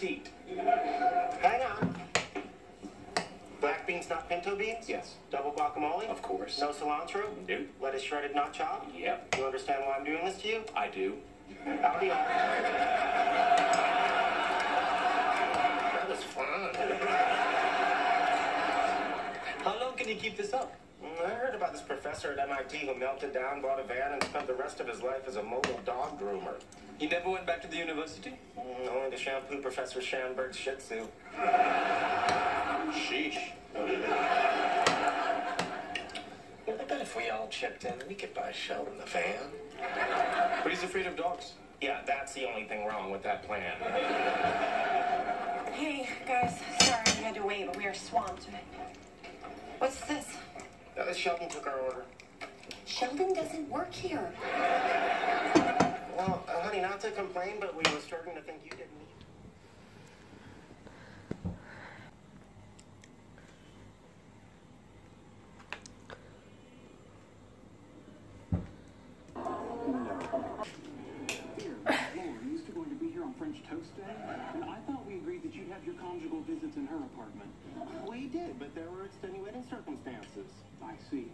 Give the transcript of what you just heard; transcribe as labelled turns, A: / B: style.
A: Hang on. Black beans, not pinto beans?
B: Yes.
A: Double guacamole?
B: Of course.
A: No cilantro?
B: Nope.
A: Lettuce shredded, not chopped?
B: Yep.
A: You understand why I'm doing this to you?
B: I do.
A: That'll be all. That was fun.
B: How long can you keep this up?
A: I heard about this professor at MIT who melted down, bought a van, and spent the rest of his life as a mobile dog groomer.
B: He never went back to the university?
A: Mm, only to shampoo Professor Schanberg's Shih Tzu.
B: Sheesh.
A: Yeah, I bet if we all chipped in, we could buy Sheldon the van.
B: But he's afraid of dogs.
A: Yeah, that's the only thing wrong with that plan.
C: Hey, guys, sorry we had to wait, but we are swamped. What's this?
A: Uh, Sheldon took our order.
C: Sheldon doesn't work here.
A: Well, uh, honey, not to complain, but we were starting to think you didn't need.
D: Here, Lauren, used going to be here on French Toast Day, and I thought we agreed that you'd have your conjugal visits in her apartment.
A: We did, but there were extenuating circumstances.
D: I see.